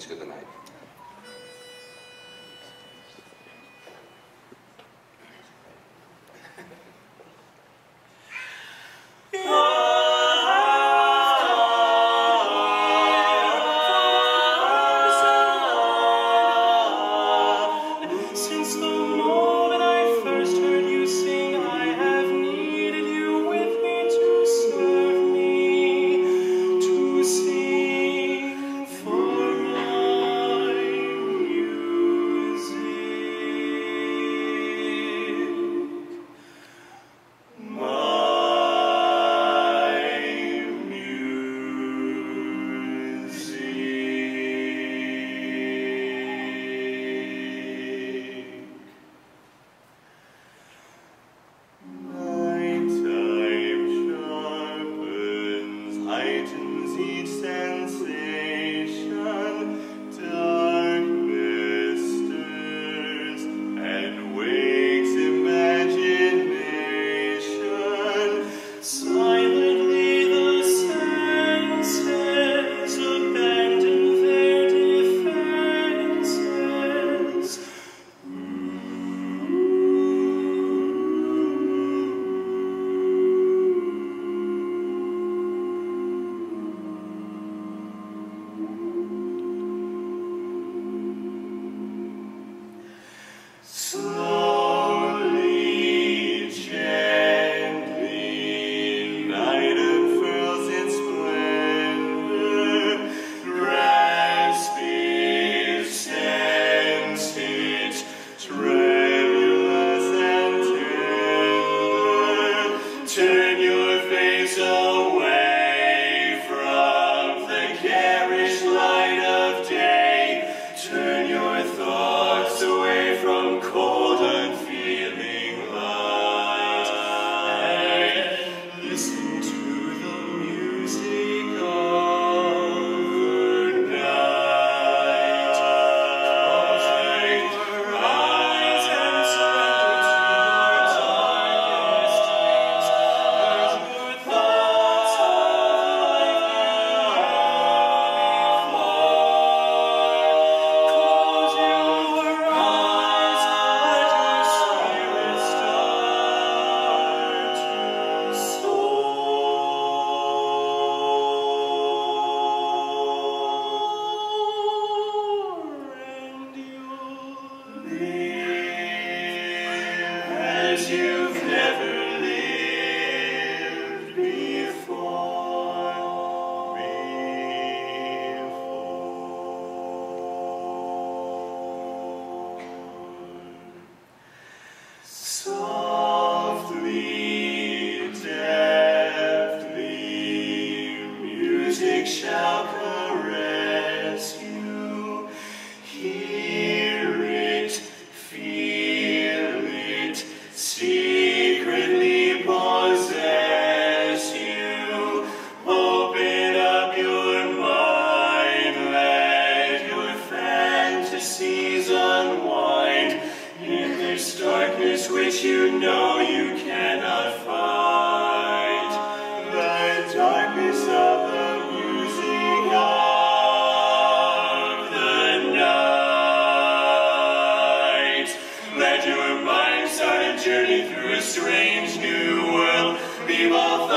仕方ない。strange new world. Be both